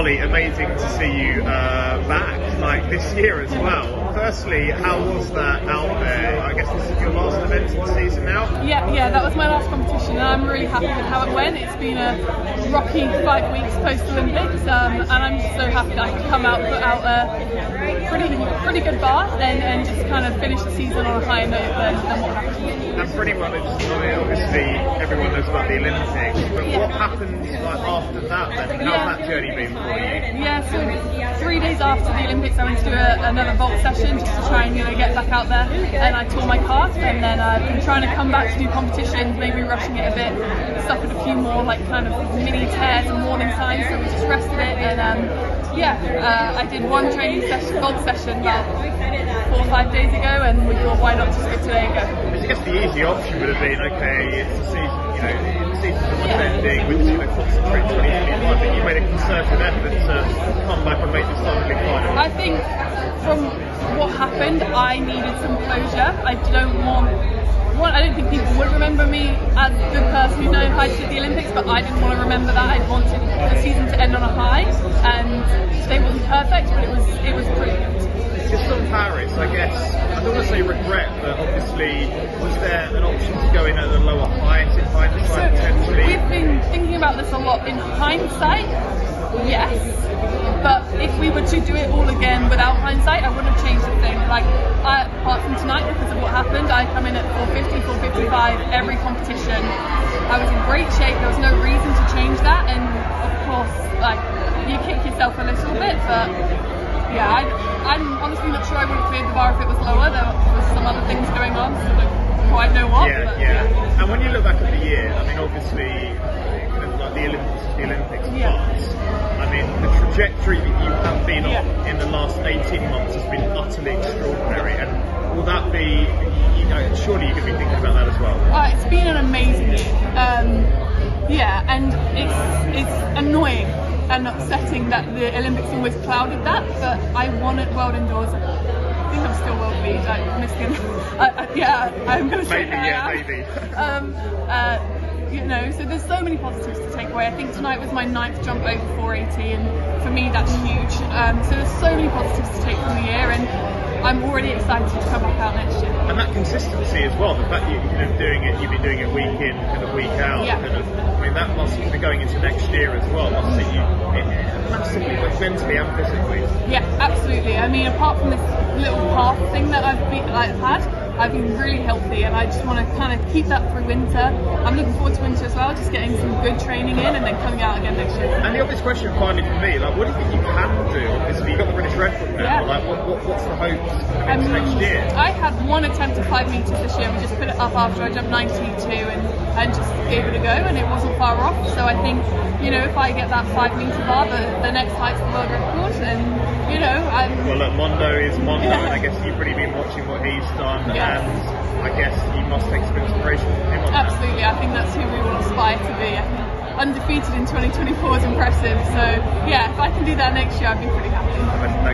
Amazing to see you uh, back, like this year as well. Firstly, how was that out there? I guess this is your last event of the season now. Yeah, yeah, that was my last competition, and I'm really happy with how it went. It's been a rocky five weeks post Olympics, um, and I'm just so happy that I could come out, put out a pretty, pretty good bar, and, and just kind of finish the season on a high note than, than what happened. And pretty much, obviously, everyone knows about the Olympics, but Yeah. what happened like after that? Then, how's Yeah. that journey been for you? Yeah, so three days after the Olympics, I went to do a, another vault session just to try and you know get back out there. And I tore my calf, and then I've been trying to come back to do competitions, maybe rushing it a bit. Suffered a few more like kind of mini tears and warning signs, so we just rested it. And um, yeah, uh, I did one training session, vault session about four or five days ago, and we thought why not just go today and go. I guess the easy option would have been, okay, it's the season, you know, the season's almost ending, we're just going to concentrate 2021, but you made a concerted effort to come back and make this Olympic final. I think from what happened, I needed some closure. I don't want. One, I don't think people would remember me as the person who know how to do the Olympics, but I didn't want to remember that. I wanted the season to end on a high, and today wasn't perfect, but it was it was pretty good. Just on Paris, I guess, I don't want to say regret, but obviously, was there an option to go in at a lower height in hindsight about this a lot in hindsight, yes. But if we were to do it all again without hindsight, I wouldn't have changed a thing. Like, I, apart from tonight, because of what happened, I come in at 450, 455 every competition. I was in great shape. There was no reason to change that, and of course, like you kick yourself a little bit, but yeah, I, I'm honestly not sure I would have cleared the bar if it was lower. There was some other things going on, so I don't quite know what. Yeah, but, yeah. And when you look back at the year, I mean, obviously, like the Olympics, the Olympics Yeah. I mean, the trajectory that you have been on Yeah. in the last 18 months has been utterly extraordinary. And will that be, you know, surely you could be thinking about that as well? Oh, it's been an amazing year. Um, yeah, and it's it's annoying and upsetting that the Olympics always clouded that. But I won at World Indoors. I think I'm still world lead. I'm missing. I, I, yeah, I'm going to say Maybe, that I yeah, maybe. Um, uh, you know, so there's so many positives to take away. I think tonight was my ninth jump over 480, and for me that's huge. Um, so there's so many positives to take from the year, and I'm already excited to come back out next year. And that consistency as well, the fact that you're kind of doing it, you've been doing it week in, kind of week out, Yeah. kind of, I mean, that must be going into next year as well, must you it, massively, both mentally and physically. Yeah, absolutely. I mean, apart from this little path thing that I've been, like, had, I've been really healthy, and I just want to kind of keep that through winter. I'm looking forward to winter as well, just getting some good training in, and then coming out again next year. And the obvious question finally for me, like, what do you think you can do? Obviously, you've got the British record now. Yeah. Like, what, what, what's the hopes Um, next year? I had one attempt at five meters this year. We just put it up after I jumped 92 and, and just gave it a go, and it wasn't far off. So I think, you know, if I get that five meter bar, the, the next height's the world record, and you know, I'm Well, look, Mondo is Mondo, Yeah. and I guess you've really been watching what he's done, Yes. and I guess you must take some inspiration from him on that. Absolutely, I think that's who we will aspire to be. Undefeated in 2024 is impressive. So yeah, if I can do that next year, I'd be pretty happy.